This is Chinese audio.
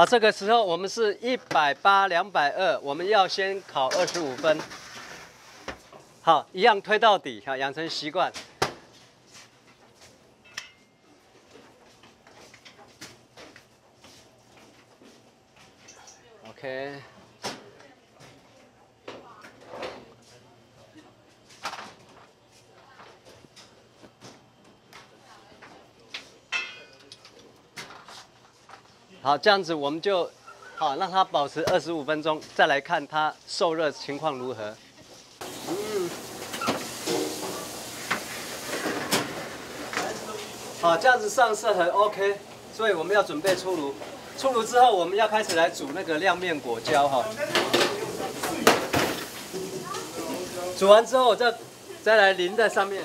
好，这个时候我们是一百八、两百二，我们要先考二十五分。好，一样推到底，好，养成习惯。OK。好，这样子我们就好让它保持二十五分钟，再来看它受热情况如何。嗯，好，这样子上色很 OK，所以我们要准备出炉。出炉之后，我们要开始来煮那个亮面果胶哈。煮完之后，再再来淋在上面。